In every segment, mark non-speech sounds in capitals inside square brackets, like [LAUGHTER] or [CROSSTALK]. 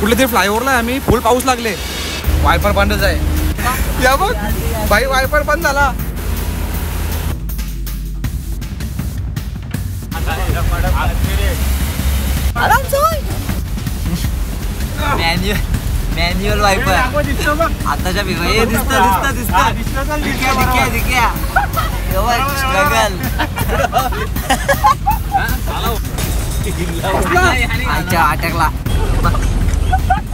कुठले तरी फ्लायओव्हरला आम्ही फुल पाऊस लागले. वायपर बंदच आहे. या बघ भाई वायपर बंद झाला. मॅन्युअल मॅन्युअल वायपर आताच्या दिसतं दिसतं दिसतं. स्ट्रगल अटॅकला.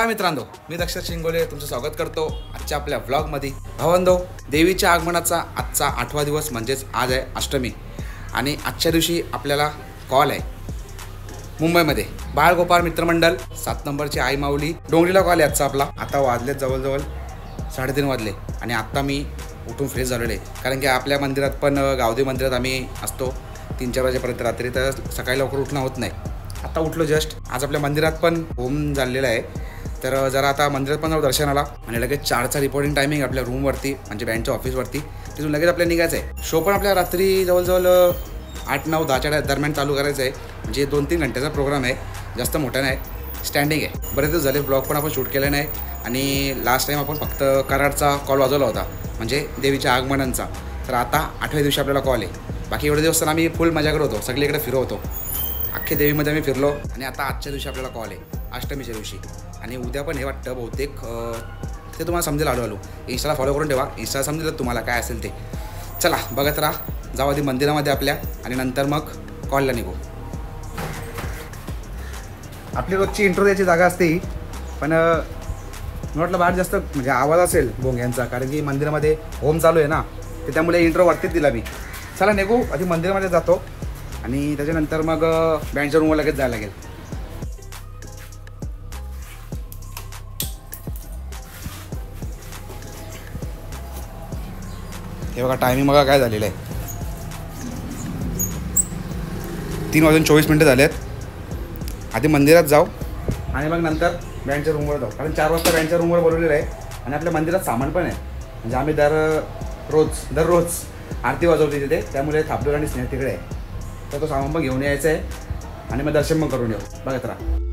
नमस्कार मित्रांनो मी दक्ष शिंगोले तुमचं स्वागत करतो आजच्या आपल्या व्लॉगमध्ये भवनदो देवीच्या आगमनाचा आजचा आठवा दिवस म्हणजेच आज आहे अष्टमी. आणि आजच्या दिवशी आपल्याला कॉल आहे मुंबईमध्ये. बाळगोपाळ मित्रमंडल सात नंबरची आई माऊली डोंगरीला कॉल आहे आजचा आपला. आता वाजलेत जवळजवळ साडेतीन वाजले आणि आत्ता मी उठून फ्रेश झालेलो आहे. कारण की आपल्या मंदिरात पण गावदेव मंदिरात आम्ही असतो. तीन चार वाजेपर्यंत रात्री तर सकाळी लवकर उठणं होत नाही. आता उठलो जस्ट आज आपल्या मंदिरात पण होम झालेला आहे. तर जरा आता मंदिरात पण जाऊ दर्शनाला. आणि लगेच चारचा रिपोर्टिंग टायमिंग आपल्या रूमवरती म्हणजे बँकच्या ऑफिसवरती तिथून लगेच आपल्याला निघायचं आहे शो पण आपल्या रात्री जवळजवळ आठ नऊ दहाच्या दरम्यान चालू करायचं आहे म्हणजे दोन तीन घंट्याचा प्रोग्राम आहे. जास्त मोठा नाही. स्टँडिंग आहे. बरेच दिवस झाले ब्लॉग पण आपण शूट केले नाही. आणि लास्ट टाईम आपण फक्त कराडचा कॉल वाजवला होता. म्हणजे देवीच्या आगमनांचा. तर आता आठव्या दिवशी आपल्याला कॉल आहे. बाकी एवढे दिवस तर आम्ही फुल मजा करत होतो. सगळीकडे फिरवतो अख्खे देवीमध्ये आम्ही फिरलो. आणि आता आजच्या दिवशी आपल्याला कॉल आहे. अष्टमीच्या दिवशी. आणि उद्या पण हे वाटतं बहुतेक ते तुम्हाला समजेल हळूहळू इंस्टाला फॉलो करून ठेवा. इंस्टा समजेल तुम्हाला काय असेल ते. चला बघत राहा. जाऊ आधी मंदिरामध्ये आपल्या आणि नंतर मग कॉलला निघू. आपली रोजची इंट्रो द्यायची जागा असते ही. पण मी म्हटलं बाहेर जास्त म्हणजे आवाज असेल भोंग्यांचा. कारण की मंदिरामध्ये होम चालू आहे ना ते त्यामुळे इंट्रो वरतीच दिला मी. चला निघू. आधी मंदिरामध्ये जातो. आणि त्याच्यानंतर मग बँडच्या रूमवर लगेच जायला लागेल. हे बघा टायमिंग बघा काय झालेलं आहे. तीन वाजून चोवीस मिनटं झाले आहेत आधी मंदिरात जाऊ आणि मग नंतर बँडच्या रूमवर जाऊ. कारण चार वाजता बँकच्या रूमवर बोलवलेलं आहे आणि आपल्या मंदिरात सामान पण आहे. म्हणजे आम्ही दर रोज दररोज आरती वाजवते तिथे. त्यामुळे थापडूर आणि स्नेह तिकडे आहे. तर तो सामान पण घेऊन यायचं आहे आणि मग दर्शन पण करून येऊ. बघत राहा.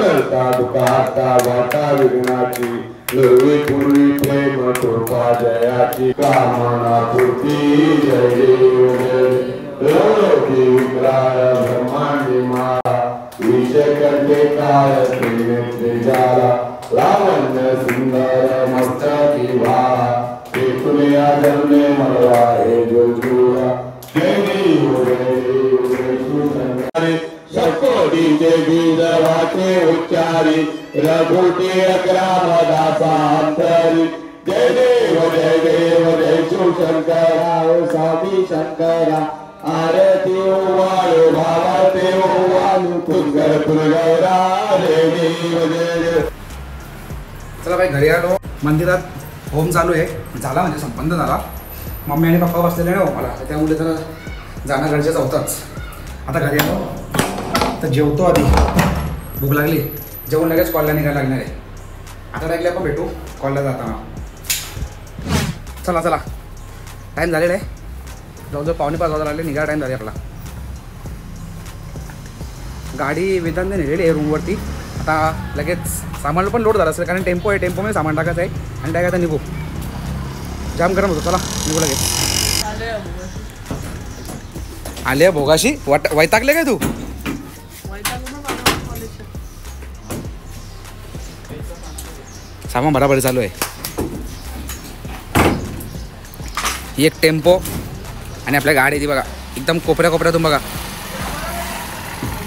करता दुखाता वाटा विघ्नाची निर्वी पूर्वी प्रेम कृपा जयाची कामना पूर्ती जय देव जय लोकी विक्राय ब्रह्मांडी माला विषकंठे काय त्रिनेत्रे जाला लावण्य सुंदर मस्तकी भाला तुलिया जन्मे मला हे जोजुरा जय सकोडीचे बीज वाचे उच्चारी रघुटे अकरा दासांतरी जय देव जय देव जय शिवशंकरा साधी शंकरा. आरती वाळू भावाते ओवाळू पुष्कर पुरगौरा जय देव जय देव. चला भाई घरी आलो. मंदिरात होम चालू आहे. झाला म्हणजे संबंध झाला. मम्मी आणि पप्पा बसलेले ना हो मला. तर त्यामुळे जरा जाणं गरजेचं होतंच. आता घरी आलो. तर जेवतो आधी. भूक लागली. जेवण लगेच कॉलला निघायला लागणार आहे. आता लागले आपण भेटू. कॉलला जाताना. चला चला. टाईम झालेला आहे. जवळजवळ पावणे पाच वाजता लागले. निघायला टाईम झाले आपला. गाडी वेदांत नेलेली आहे रूमवरती आता लगेच सामान पण लोड झालं असेल कारण टेम्पो आहे. टेम्पोमध्ये सामान टाकायचं आहे. आणि टाकायचं निघू. जाम गरम होतो. चला निघू लगेच. आले भोगाशी वाट वैतागले काय तू? सामान बराबर चालू आहे. ही एक टेम्पो आणि आपल्या गाडी आहे ती बघा. एकदम कोपऱ्या कोपऱ्यातून बघा.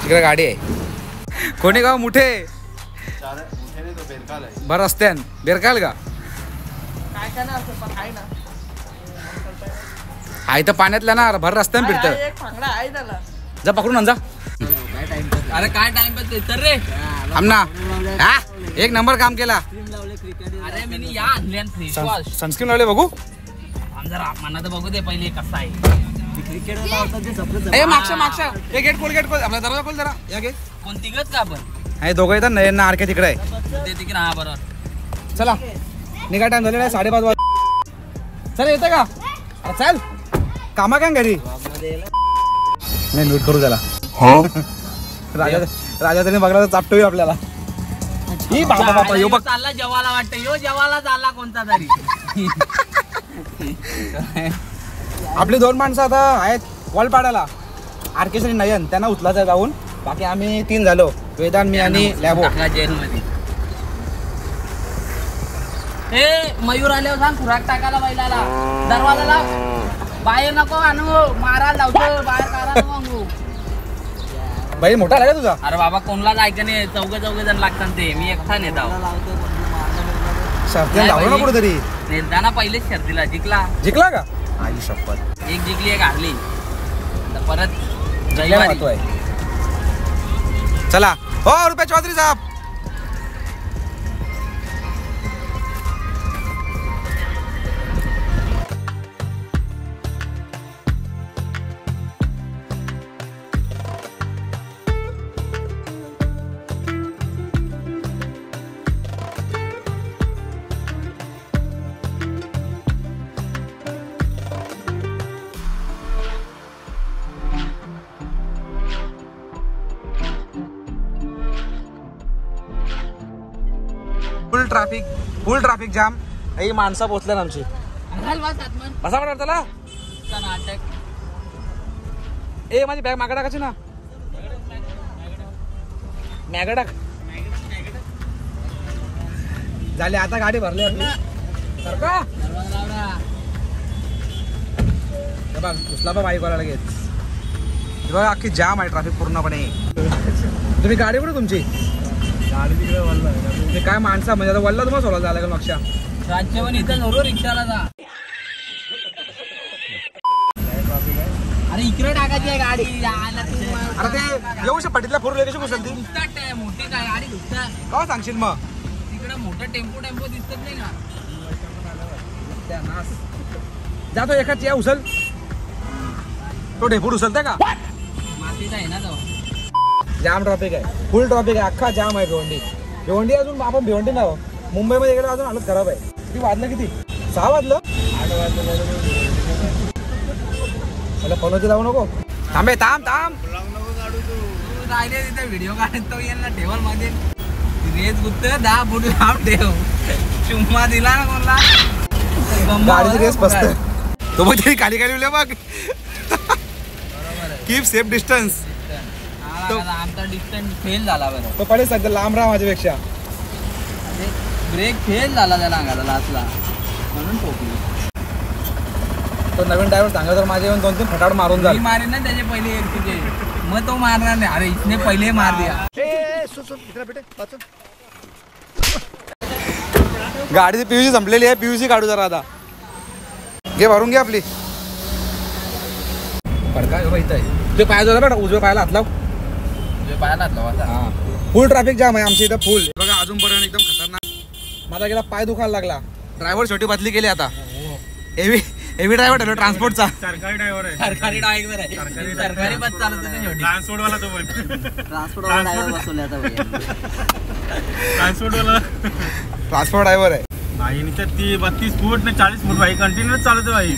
तिकडे गाडी आहे. कोणी गाव मुठे? भर रस्त्यान. बेरकाल का? आहे तर पाण्यातल्या ना भर रस्त्यान फिरतं. जा पकडून जा. अरे काय टाइम तर रे. आमना हा? एक नंबर काम केला. मी या आणले फेस वॉश सनस्क्रीन लावले बघू? जरा तर बघू दे पहिले कसं आहे. ए मागच्या मागच्या. हे गेट खोल गेट खोल. आपला दरवाजा खोल जरा. या गेट कोणती गत का आपण हे दोघं येतात नयन ना आरके तिकडे आहे. ते तिकडे हा बरोबर चला. निघा टाइम झालेला आहे साडेपाच वाज चल येतं का? चल. कामा काय घरी? नाही नोट करू त्याला. राजा राजा त्याने बघला तर चापटोय आपल्याला. ही बाबा बाबा यो बघ. चालला जेवाला वाटतं यो जेवाला चालला कोणता तरी. आपली दोन माणसं आता आहेत कॉल पाडायला आरकेश्री नयन त्यांना उचलायचं जाऊन. बाकी आम्ही तीन झालो. वेदांत मी आणि लॅबो. हे मयूर आल्यावर सांग खुराक टाकायला बैलाला. दरवाजाला. बाहेर नको आणू. मारायला लावतो. बाहेर काढा नको बाई मोठा आला का तुझा? अरे बाबा कोणलाच ऐका नाही. चौघ चौघ जण लागतात ते. मी एकटा नेता शर्तीला लावलं ना कुठेतरी? नेताना पहिलेच शर्तीला जिंकला. जिंकला का? आई शपथ. एक जिंकली एक हारली. आता परत रविवारी. चला. हो रुपये चौधरी साहेब. जाम. ही माणसं पोचल्या ना आमची बस म्हणा त्याला. ए माझी बॅग मागं टाकायची ना. मॅगं टाक झाली आता गाडी भरली आपली लावला. हे बघ उचला बा बाईकवाला लगेच. हे बघा अख्खी जाम आहे ट्रॅफिक पूर्णपणे. तुम्ही गाडी कुठे तुमची? गाडी तिकडे तुम्ही काय माणसा म्हणजे आता वल्ला तुम्हाला सोडा झाला का मागच्या. राज्यवन इथं नवरो रिक्षाला जा. अरे इकडे टाकायची आहे गाडी. यायला तू. अरे ते येऊ शकत पटीतल्या फोर कशी घुसल ती? घुसतात ते, मोठी काय गाडी घुसतात का सांगशील मग? तिकडे मोठं टेम्पो टेम्पो दिसत नाही का त्या नास. जातो एखाद या उचल. तो ढेपूर उचलते का? मातीचा आहे ना तो. जाम ट्रॉफिक आहे. फुल ट्रॉफिक आहे. अख्खा जाम आहे भिवंडी. भिवंडी अजून आपण भिवंडी ना हो. मुंबईमध्ये गेलो अजून हालत खराब आहे. किती वाजलं किती? सहा वाजलं? आठ वाजलं पनोती लावू नको. थांबे थांब थांब. राहिले तिथे व्हिडिओ काढत तो येईल ना टेबलमध्ये. रेस गुत्त दहा फूट लाव ठेव. चुम्मा दिला ना कोणला? गंमत. गाडीची रेस बघ. बसत तो खाली खाली उल्या बघ. कीप सेफ डिस्टन्स लागला. आमचा डिस्टन्स फेल झाला बरं. तो पडेल सध्या लांब राहा माझ्यापेक्षा. ब्रेक फेल झाला त्या लागायला लास्टला म्हणून ठोकली. तो नवीन ड्रायव्हर सांगा तर माझे येऊन दोन तीन फटाड मारून मी जाईल मारेन ना त्याचे पहिले एक तुझे. मग तो मारणार नाही. अरे इसने पहिले मार दिया. गाडीची पीयूसी संपलेली आहे. पीयूसी काढू जरा आता. घे भरून घे आपली. पडका इथं आहे. पाय जोरा उजव्या पायाला हात लाव तुझे पायाला हात लावा हा फुल ट्रॅफिक जाम आहे आमच्या इथं फुल बघा अजूनपर्यंत एकदम खतरनाक. माझा गेला पाय दुखायला लागला. ड्रायव्हर छोटी बदली केली आता. हेवी हेवी ड्रायव्हर ठरलो ट्रान्सपोर्टचा सरकारी ड्रायव्हर आहे. सरकारी ड्रायव्हर आहे. सरकारी सरकारी बस शेवटी. ट्रान्सपोर्ट वाला तो पण. ट्रान्सपोर्ट ड्रायव्हर बसवले आता ट्रान्सपोर्ट वाला ट्रान्सपोर्ट ड्रायव्हर आहे. भाई नुसतं ती बत्तीस फूट ना चाळीस फूट भाई कंटिन्यू चालवतो भाई.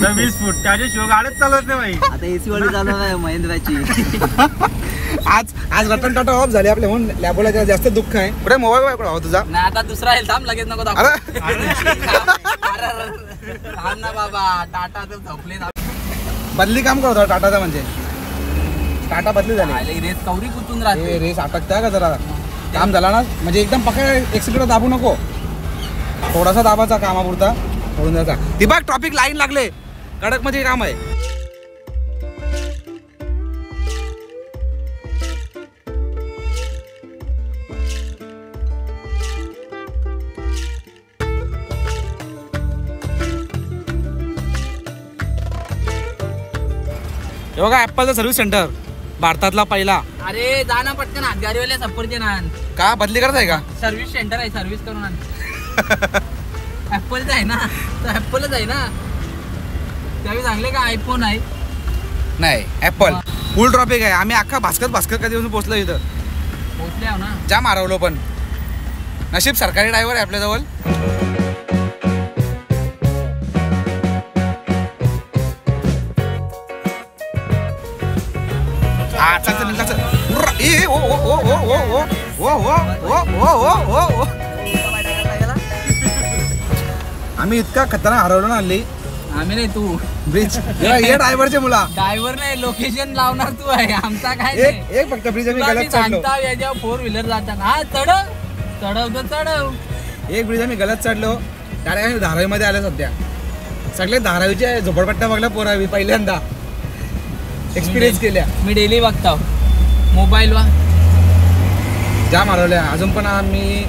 तर वीस फूट. त्याच्या शिवाय गाडीच चालवत नाही भाई. आता एसी वाली चालू आहे महेंद्राची. [LAUGHS] आज आज रतन टाटा ऑफ झाले आपल्या म्हणून लॅबोला जास्त दुःख आहे. कुठे मोबाईल कुठे हवा तुझा. नाही आता दुसरा येईल थांब लगेच नको दाखवू. अरे. [LAUGHS] अरे, अरे, थांब ना बाबा टाटा तर झोपले बदली काम करतो टाटाचा म्हणजे. टाटा बदली झाली. रेस कौरी कुतून हे राहते रेस अटकता का जरा? काम झाला ना? म्हणजे एकदम पकड एक्सिडेंट दाबू नको. थोडासा दाबाचा कामापुरता. पडून जायचा ती बघ ट्रॉफिक लाईन लागले. कडकमध्ये काम आहे. हे बघा ॲपलचा सर्व्हिस सेंटर भारतातला पहिला. अरे जा ना पटकन. हातगाडीवाल्या सफरचंद आण का? बदली करत आहे का? सर्व्हिस सेंटर आहे सर्व्हिस करून आण. ऍपलचं आहे ना तर ऍपलच आहे ना त्यावेळी चांगले का आयफोन आहे नाही ऍपल फुल ट्रॉफिक आहे आम्ही अख्खा भास्कर भास्कर कधी पासून पोहोचलो इथं पोहोचले आहो ना जाम हरवलो पण नशीब सरकारी ड्रायव्हर आहे आपल्याजवळ हा चल चल चल, ए, ओ ओ ओ ओ ओ ओ ओ ओ ओ ओ ओ आम्ही इतका खतरनाक हरवलो ना हल्ली. आम्ही नाही तू. ब्रिज ये ड्रायव्हरचे मुला. ड्रायव्हर नाही लोकेशन लावणार तू आहे. आमचा काय एक एक फक्त ब्रिज आम्ही गलत चढलो. सांगता फोर व्हीलर जाताना हा चढव. चढव तर चढव. एक ब्रिज आम्ही गलत चढलो. डायरेक्ट आम्ही धारावीमध्ये आलो सध्या. सगळे धारावीचे झोपडपट्ट्या बघल्या पोरावी पहिल्यांदा. एक्सपिरियन्स केल्या. मी डेली बघतो. मोबाईल वा जाम हरवल्या. अजून पण आम्ही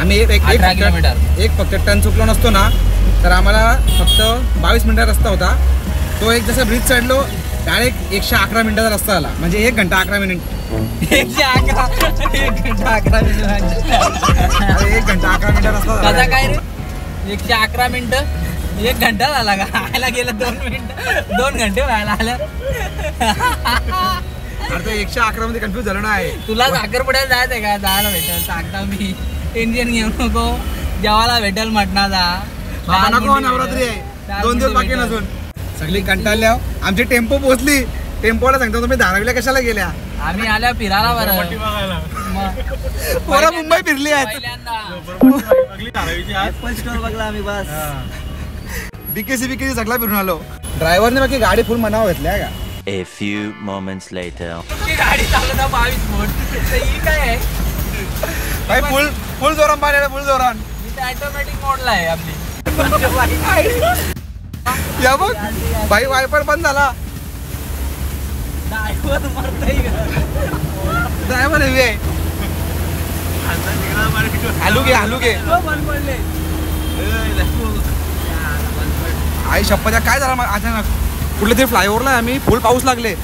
आम्ही एक एक अठरा किलोमीटर. एक फक्त टन चुकलो नसतो ना तर आम्हाला फक्त बावीस मिनिटाचा रस्ता होता. तो एक जसा ब्रिज चढलो डायरेक्ट एकशे अकरा मिनिटाचा रस्ता आला. म्हणजे एक घंटा अकरा मिनिट. एकशे अकरा एक घंटा अकरा मिनिट एक घंटा अकरा रस्ता झाला. काय रे? एकशे अकरा मिनिटं? एक घंटा झाला का? आयला गेलं दोन मिनिट. दोन घंटे व्हायला ते एकशे अकरा मध्ये कन्फ्युज झालो नाही तुला साखरपुड्याला जायचंय का? जायला भेटेल सांगता मी. टेन्शन घेऊ नको जेवायला भेटेल मटणाचा नको नवरात्री. आहे. दोन दिवस बाकी. नसून सगळी कंटाळल्या आमची टेम्पो पोहोचली. टेम्पोला सांगतो तुम्ही धारावीला कशाला गेल्या? आम्ही आल्या फिरायला बरं. पोरं मुंबई फिरली आहेत. पहिल्यांदा. बरोबर बघली धारावीची आज. स्टोर बघला आम्ही बस. बीकेसी बीकेसी सगळा फिरून आलो. ड्रायव्हरने बाकी गाडी फुल मनावर घेतल्या का? A few moments later. ही गाडी चालवता बावीस ही आहे? फुल फुल जोरान पाहिजे फुल जोरान ही ऑटोमॅटिक मोडला आहे आपली. या बघ भाई वायपर बंद झाला. ड्रायव्हर हेवी आहे. हालू घे हालू घे. पडले. आई शपथ काय झाला अचानक? कुठल्या तरी फ्लायओव्हरला आम्ही. फुल पाऊस लागले.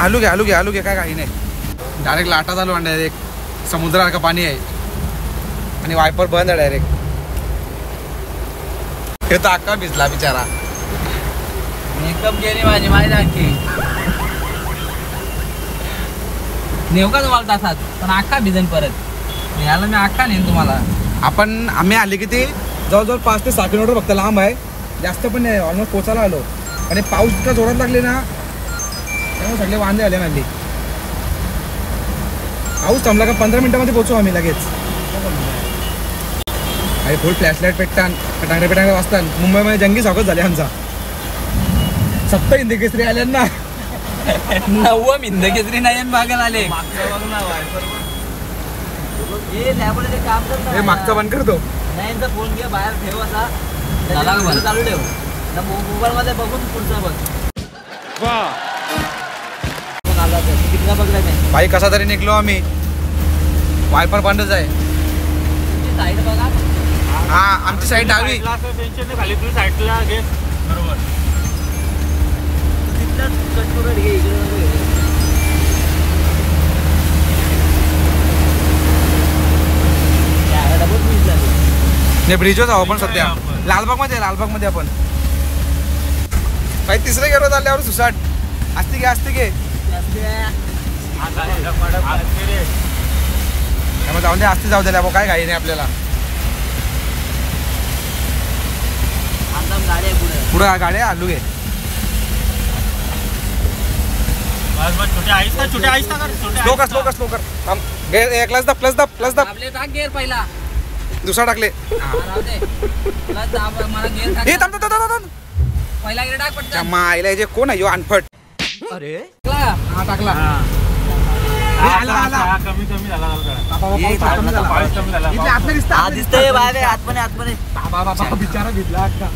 आलू घे आलू घे आलू घे काय काही नाही. डायरेक्ट लाटा चालू आणि डायरेक्ट समुद्रासारखं पाणी आहे. आणि वायपर बंद आहे डायरेक्ट हे तर अक्का भिजला बिचारा. मेकअप गेली माझी माहिती आणखी नेऊ का तुम्हाला तासात? पण अख्खा भिजन परत. याला मी अख्खा नेईन तुम्हाला. आपण आम्ही आले की ते जवळजवळ पाच ते सहा किलोमीटर फक्त लांब आहे. जास्त पण नाही ऑलमोस्ट पोचायला आलो. आणि पाऊस इतका जोरात लागले ना सगळे वांदे आले नाली पाऊस थांबला का पंधरा मिनिटामध्ये पोचू आम्ही लगेच. आणि फुल फ्लॅशलाईट पेटतान पटांगडे पेटांगडे वाजतान. मुंबईमध्ये जंगी स्वागत झाले आमचा. सप्त हिंदी केसरी आल्यांना नववं मिंद केसरी नाही मागेल आले. हे मागचा बंद करतो फोन घे बाहेर ठेव असा चालू ठेव. मोबाईल मध्ये बघून पुढचा बघ. नाही बाई कसा तरी निघलो आम्ही. वाय पण बंदच आहे. हा आमची साईड डावी. ब्रिजच आहो आपण सध्या. लालबागमध्ये लालबागमध्ये आपण. काही तिसरे गेलो चालल्यावर सुसाट. असते घे असते घे. मग जाऊन दे असते जाऊ द्यायला काय गाडी नाही आपल्याला. पुढे गाड्या आलू घे. प्लस दाब प्लस दाब प्लस दाब. टाक गेअर पहिला. दुसरा टाकले. पहिला गेअर टाक मायला जे कोण आहे यो अनफट. टाकला. हा टाकला. आला, आला. हा, कमी कमी झाला झाला पाऊस कमी झाला. पाऊस कमी झाला. इथे आतमध्ये दिसतं, आतमध्ये. दिसतंय दिसतं. बाहेर आतमध्ये आतमध्ये. बाबा बाबा बिचारा भिजला अक्का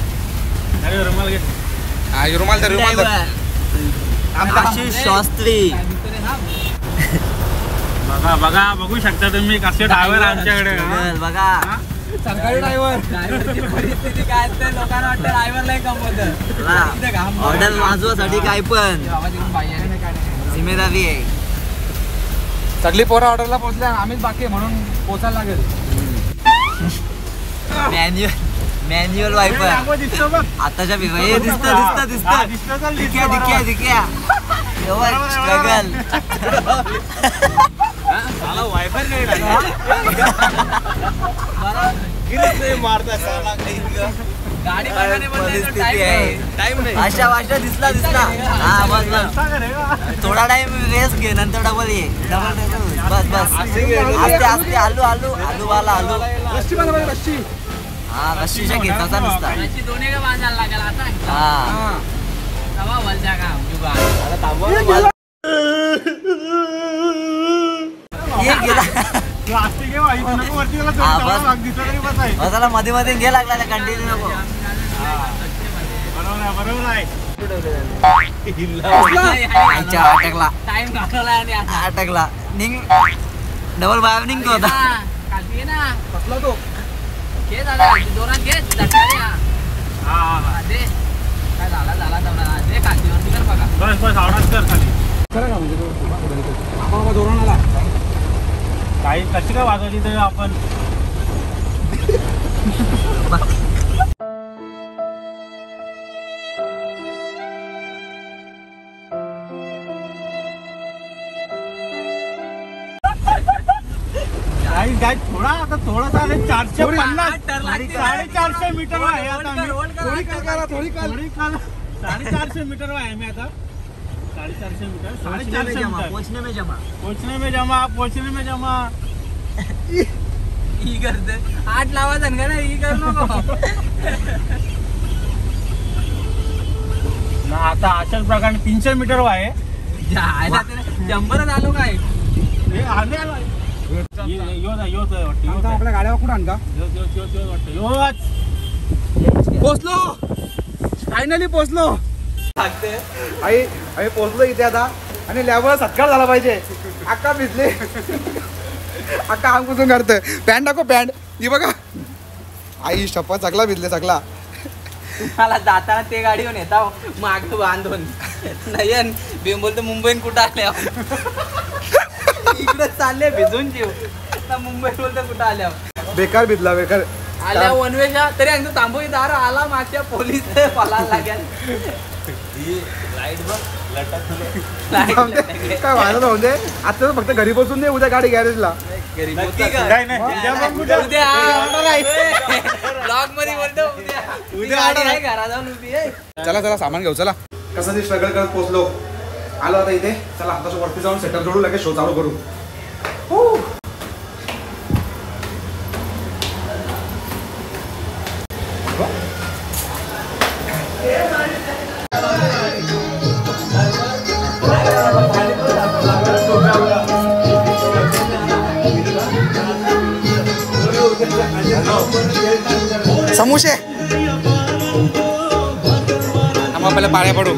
अरे रुमाल घे. हा हे रुमाल धर रुमाल धर. आशिष शास्त्री? बघा बघा बघू शकता तुम्ही कसे ड्रायव्हर आमच्याकडे हा? बघा. सरकारी ड्रायव्हर ड्रायव्हरची परिस्थिती काय असते? लोकांना वाटतं ड्रायव्हरला कमवत. ऑर्डर वाजवासाठी काय पण. जिम्मेदारी आहे. सगळी पोरं ऑर्डरला पोहोचल्या आम्हीच बाकी म्हणून पोचायला लागेल. मॅन्युअल मॅन्युअल वायपर बघ. आताच्या दिसतं दिसतं दिसतं दिसतं. स्ट्रगल [LAUGHS] [LAUGHS] मला वायफाय नाही नाही मारता साला. गाडी दिसला दिसला. हा बस बस? थोडा टाइम रेस्ट घे नंतर डबल ये. डबल बस बस. आस्ते आस्ते आलू आलू. आलू वाला आलू. रस्सी बनवा रस्सी. हा रशीच्या घेताचा नुसता. दोन्ही का बांधायला लागेल आता. हा. तवा का ये गेला प्लास्टिक आहे बाई, नको वरती त्याला हा, चढ- बस. चढावं लाग- दिसलं तरी बस आहे. मसाला मध्ये मध्ये घे लागला कंटिन्यू नको. बरोबर आहे, बरोबर आहे. आईच्या अटकला. टाइम घालवला आणि आता अटकला निघ डबल बाहेर निघतो होता ना तो. घे दादा जोरात घे. झटका दे. दे. काय झाला झाला तेवढा दे खालतीवरती कर बघा. बस बस आवडाच कर खाली. खरं का म्हणजे आला. काही कशी काय वाजवली तर आपण? काही काय थोडा आता थोडासा आहे, चारशे पन्नास. साडेचारशे मीटर आहे आता मी थोडी काल करा थोडी काल थोडी काल साडेचारशे मीटर आहे मी आता. मीटर साडेचारशे मीटर. पोचणे में जमा. पोचने में जमा पोचने में जमा. [LAUGHS] ही करते. आठ लावायचं का ना ही कर नको [LAUGHS] ना आता अशाच प्रकारे तीनशे मीटर आहे शंभरच आलो काय? हे आले आहे. आपल्या गाड्यावर कुठं आणता. पोचलो फायनली पोचलो आई आम्ही पोचलो इथे आता. आणि लॅबवर सत्कार झाला पाहिजे. अक्का भिजले. अक्का अंग पुसून काढतं पॅन्ट टाको पॅन्ट ही बघा. आई शपथ सगळा भिजले सगळा मला जाताना ते गाडीवर येता माग बांधून. नयन बिम बोलतो मुंबईन कुठं आल्या इकडे चालले भिजून जीव. आता मुंबई बोलतो कुठं आल्या बेकार भिजला बेकार. आल्या वनवेशा तरी अंग थांबू दार आला मागच्या पोलीस [LAUGHS] पळायला लागेल. काय व्हायला जाऊन दे? आता फक्त घरी बसून दे उद्या गाडी गॅरेजला. चला चला सामान घेऊ चला. कसं ते स्ट्रगल करत पोचलो आलो आता इथे. चला आता वरती जाऊन सेटअप जोडू लगेच शो चालू करू. समोसे. आम्हाला पहिला पाळ्या पडू.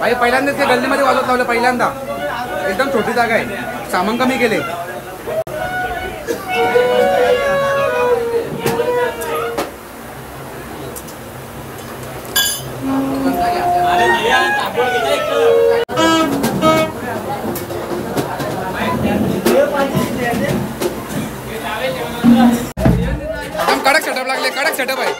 भाई पहिल्यांदाच ते गल्लीमध्ये वाजवत लावलं पहिल्यांदा. एकदम छोटी जागा आहे. सामान कमी केले. कडक सेटअप लागले कडक सेटअप आहे.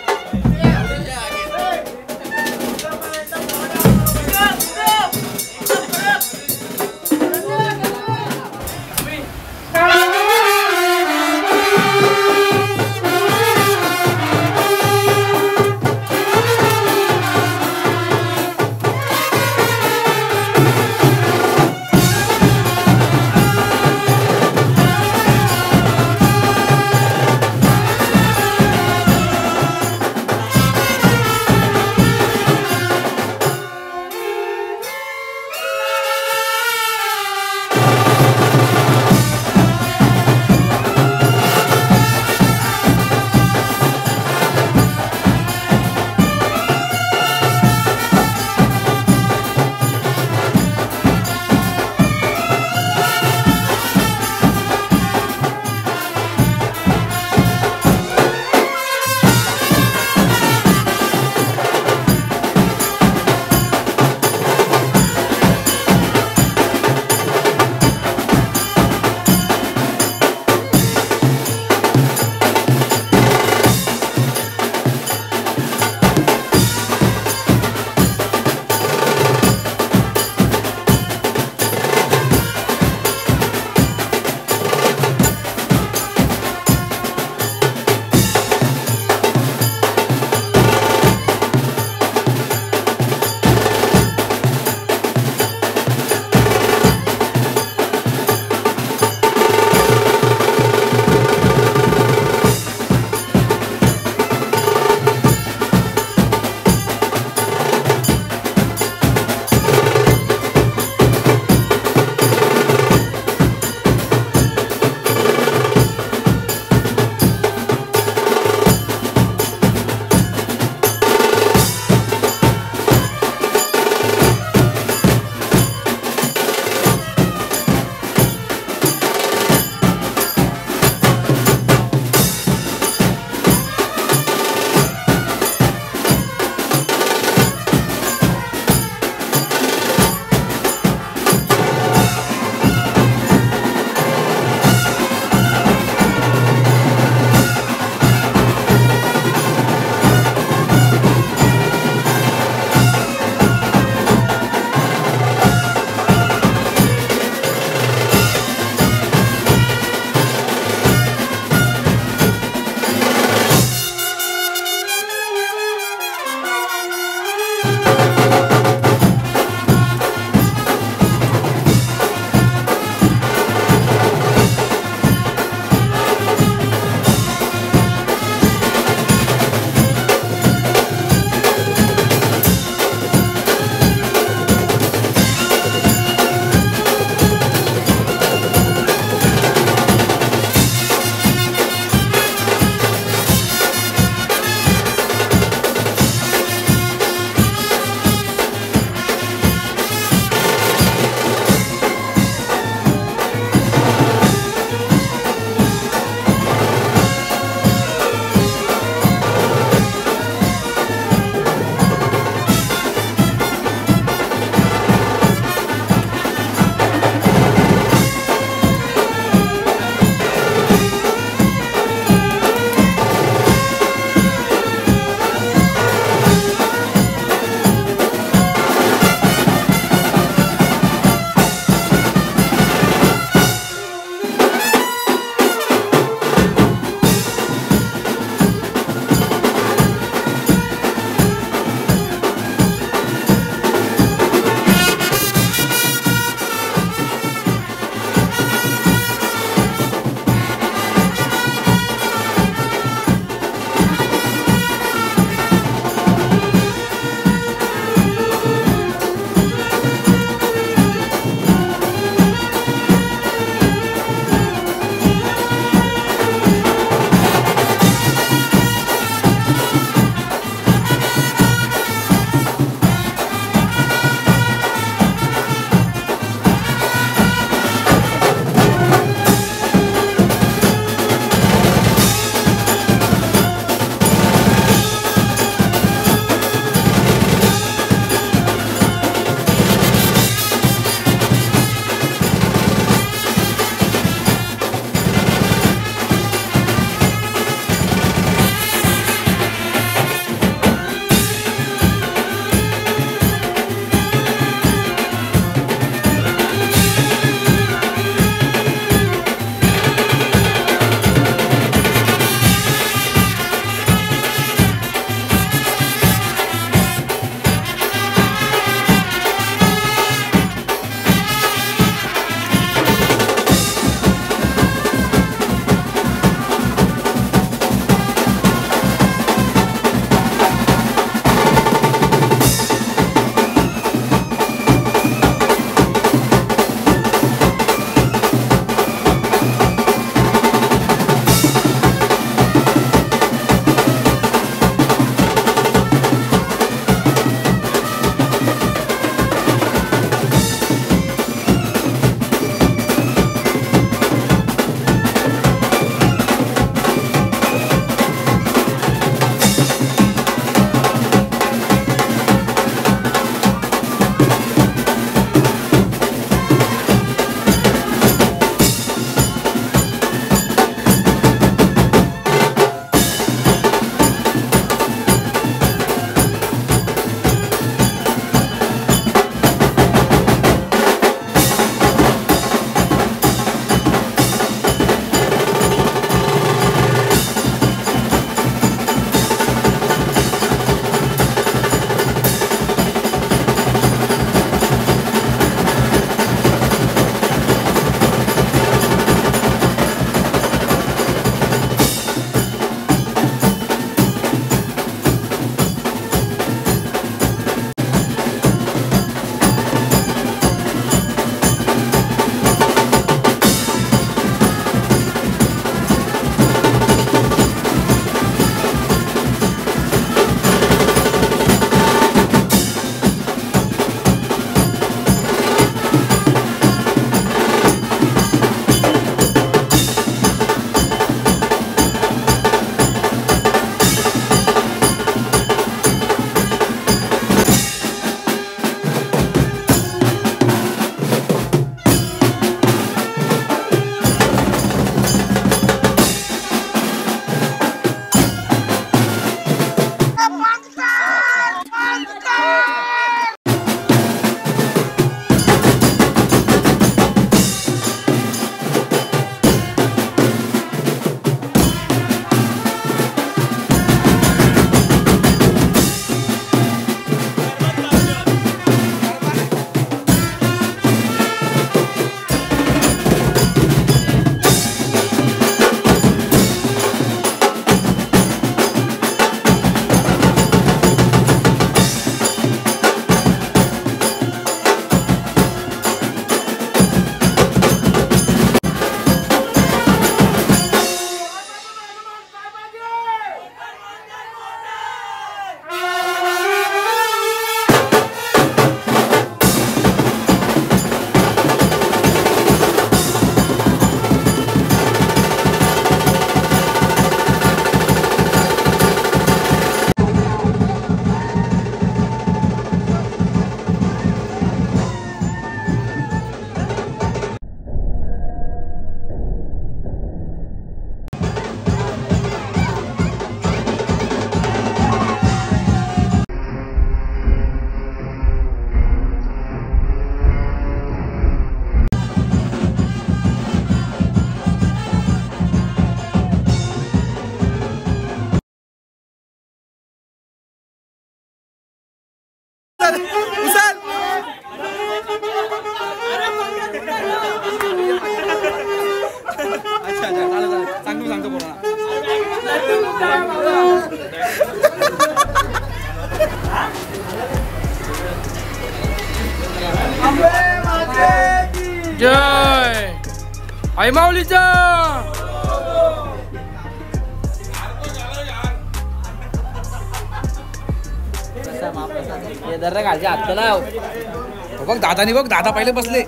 दादानी बघ दादा पहिले बसले.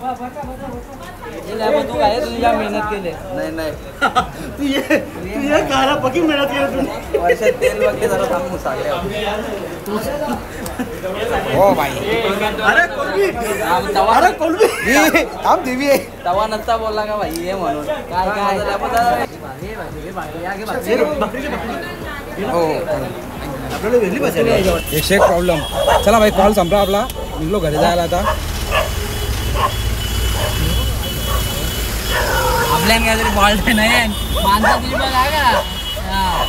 तू काय तुझ्या मेहनत केले नाही नाही. तू ये तू ये काला पक्की मेहनत केली तू. वर्षात तेल वगैरे जरा थांबू सांगले हो बाई. अरे कोलबी अरे कोलबी थांब देवी आहे. तवा नसता बोलला का भाई? ये म्हणून. काय काय? हो हो. आपल्याला वेगळी बसायला एकशे एक प्रॉब्लेम चला भाई कॉल संपला आपला. निघलो घरी जायला आता. आपल्या काहीतरी बॉल नाही माणसा तुझी बघ आहे का हा.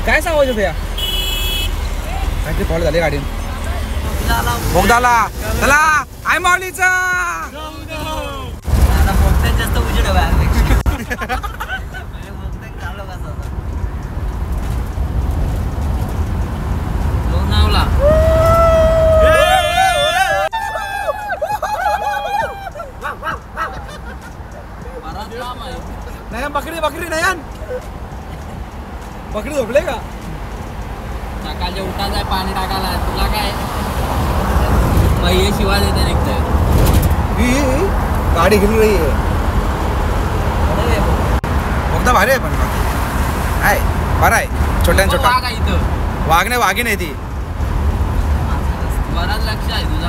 काय सांगायचं त्या काय फॉल झाले गाडी बोगदाला चला आय माऊलीचा. आता बोगद्यात जास्त उजेड आहे बाहेरपेक्षा. नयन बकरी बकरी नयन। बकरी झोपले का सकाळच्या उठाच आहे पाणी टाकायला तुला काय? पहिले शिवा देते निघतंय. ही ही, गाडी घेऊन रही आहे बोगदा भारी आहे पण आहे बरा आहे. छोट्यान छोटा. वाघ आहे इथं. वाघ नाही वाघी नाही ती. बराच लक्ष आहे तुझा.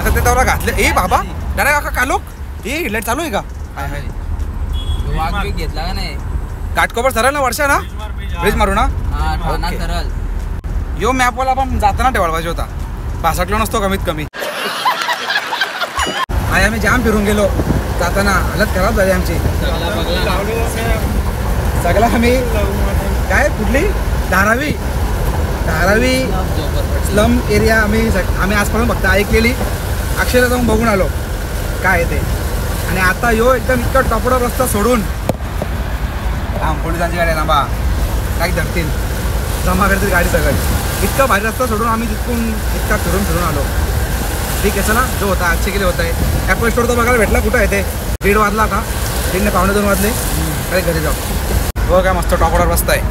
आता ते तेवढा घातले. ए बाबा. डायरेक्ट काका कालोक. ए हिटलेट चालू आहे का? हाय हाय. वाघ बी घेतला का नाही? घाटकोपर सरळ ना वर्षा ना? ब्रिज मारू ना? हा. सरळ. यो मॅपवाला पण जाताना ठेवायला पाहिजे होता. पासष्टला नसतो कमीत कमी. आय आम्ही जाम फिरून गेलो. जाताना हालत खराब झाली आमची. सगळा आम्ही काय कुठली? धारावी. धारावी स्लम एरिया आम्ही सग- आम्ही आजपर्यंत फक्त ऐकलेली. अक्षरशः जाऊन बघून आलो. काय आहे ते? आणि आता यो एकदम इतका टपडा रस्ता सोडून. थांब पोलिसांची गाडी आहे थांबा. काही धरतील. जमा करतील गाडी सगळी. इतका भारी रस्ता सोडून आम्ही तिथून इतका फिरून फिरून आलो. ठीक आहे चला. जो होता आठशे किलो होत. आहे ॲपल स्टोर तर बघायला भेटला. कुठं आहे ते? दीड वाजला आता. दीडने पावणे दोन वाजले. अरे घरी जाऊ. हो काय मस्त टॉपडा रस्ता आहे.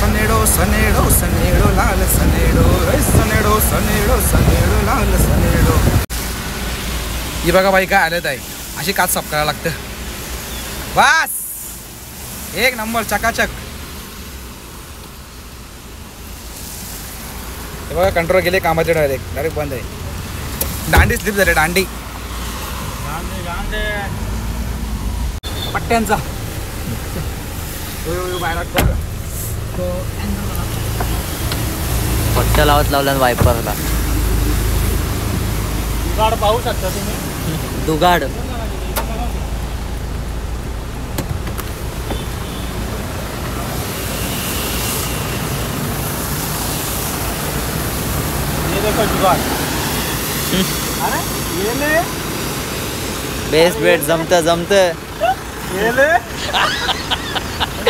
सनेडो सनेडो सनेडो लाल सनेडो. रे सनेडो सनेडो सनेडो लाल सनेडो. ही बघा बाई काय आलेत आहे. अशी काच साफ करायला लागतं. बस एक नंबर चकाचक. हे बघा कंट्रोल गेले कामाचे डायरेक्ट डायरेक्ट बंद आहे. दांडी स्लिप झाली दांडी. पट्ट्यांचा. पट्ट्या लावत लावल्या वायपरला गाड पाहू शकता तुम्ही. दुगाड। ये देखो जुगाड़। अरे ये ले। बेस्ट बेट जमत जमत। ये ले। अरे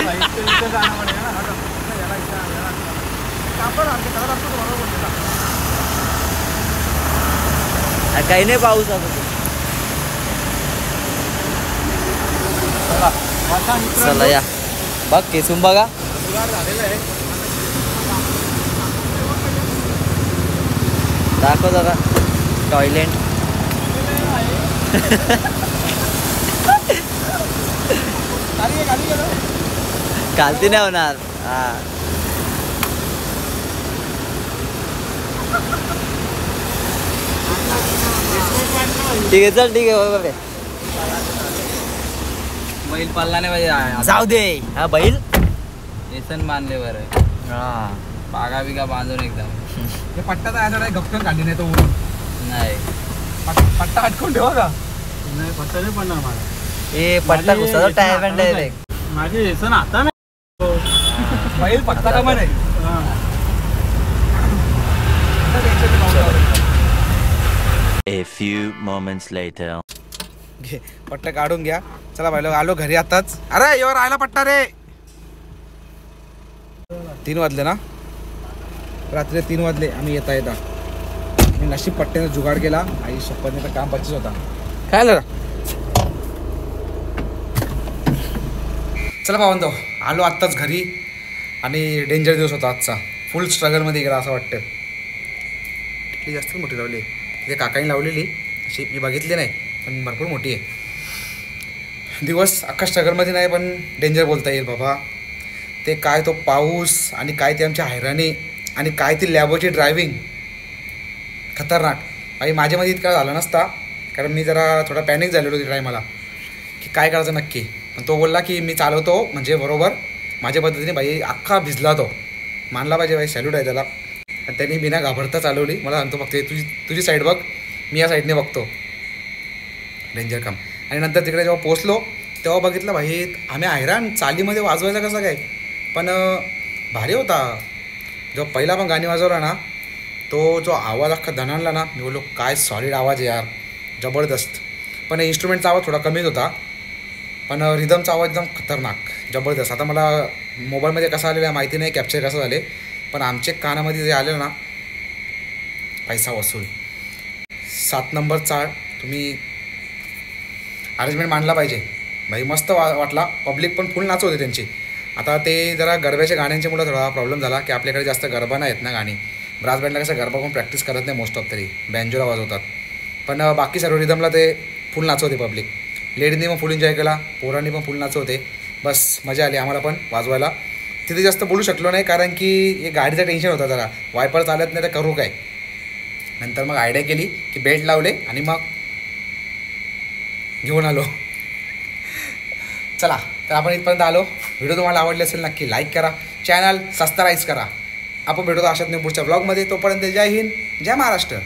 [LAUGHS] भाई, इसके नीचे जाना पड़ेगा ना हटो. याला इथं, याला इथं. कापड आणते, त्याला दाखवतो बरोबर बोलला. काही नाही पाऊस आता वाचा मित्रांनो, चला या. बघ केसून बघा. दाखव जरा. टॉयलेट. कालती नाही होणार. हा. ठीक आहे चल ठीक आहे बरोबर आहे बैल पल्ला नाही पाहिजे. जाऊ दे. हा बैल? व्यसन बांधले बरं. हा. बागा बिगा बांधून एकदम. [LAUGHS] हे पट्टा तर आहे गपकन काढली नाही तो उडून. नाही. पट- पट्टा अटकून ठेवा का? नाही फक्त नाही पडणार मला. ए पट्टा माझी घुसा टायर हातानं डायरेक्ट माझे व्यसन आता नाही. बैल पट्टा का म्हणे हा. A few moments later. घे पट्टा काढून घ्या. चला भाई लोक आलो घरी आताच. अरे यो राहिला पट्टा रे. तीन वाजले ना? रात्री तीन वाजले आम्ही येता येता. मी नशीब पट्ट्याने जुगाड केला आई शपथने तर काम पच्चीस होता. काय आलं चला भावंदो आलो आत्ताच घरी. आणि डेंजर दिवस होता आजचा. फुल स्ट्रगलमध्ये गेला असं वाटतं टिकली जास्त मोठी लावली. तिथे काकाने लावलेली. अशी मी बघितली नाही. पण भरपूर मोठी आहे. दिवस अख्खा स्ट्रगलमध्ये नाही पण डेंजर बोलता येईल बाबा. ते काय तो पाऊस आणि काय ते आमच्या हैराणी आणि काय ती लॅबोची ड्रायव्हिंग खतरनाक. आणि माझ्यामध्ये इतका झाला नसता कारण मी जरा थोडा पॅनिक झालेलो त्या टायमाला की काय करायचं नक्की? पण तो बोलला की मी चालवतो म्हणजे बरोबर. माझ्या पद्धतीने बाई अख्खा भिजला तो. मानला पाहिजे बाई सॅल्यूट आहे त्याला. आणि त्यांनी बिना घाबरता चालवली. मला सांगतो फक्त तुझी तुझी साईड बघ. मी या साईडने बघतो. डेंजर काम. आणि नंतर तिकडे जेव्हा पोचलो तेव्हा बघितलं भाई आम्ही हैराण. चालीमध्ये वाजवायचं कसं काय? पण भारी होता. जेव्हा पहिला पण गाणी वाजवला ना तो जो आवाज अख्खा धनाणला ना मी बोललो काय सॉलिड आवाज आहे यार. जबरदस्त. पण इन्स्ट्रुमेंटचा आवाज थोडा कमीच होता. पण रिदमचा आवाज एकदम खतरनाक. जबरदस्त. आता मला मोबाईलमध्ये कसा आलेला आहे माहिती नाही कॅप्चर कसं झाले. पण आमचे कानामध्ये जे आलेलं ना पैसा वसूल. सात नंबर चाळ तुम्ही अरेंजमेंट मांडला पाहिजे. भाई मस्त वा वाटला. पब्लिक पण फुल नाचवते त्यांची. आता ते जरा गरब्याच्या गाण्यांच्या मुळे थोडा प्रॉब्लेम झाला की आपल्याकडे जास्त गरबा नाही आहेत ना गाणी. ब्रास बँडला कसं गरबा कोण प्रॅक्टिस करत नाही मोस्ट ऑफ तरी बँजोला वाजवतात. पण बाकी सर्व रिदमला ते फुल नाचवते पब्लिक लेडीने पण फुल एन्जॉय केला. पोरांनी पण फुल नाचवते बस मजा आली आम्हाला पण वाजवायला. तिथे जास्त बोलू शकलो नाही कारण की हे गाडीचं टेन्शन होतं जरा. वायपर चालत नाही तर करू काय? नंतर मग आयडिया केली की बेल्ट लावले आणि मग घेऊन आलो. चला तर आपण इथपर्यंत आलो. व्हिडिओ तुम्हाला आवडले असेल नक्की लाईक करा. चॅनल सबस्क्राईब करा. आपण भेटतो अशात नाही पुढच्या ब्लॉगमध्ये तोपर्यंत जय हिंद जय महाराष्ट्र.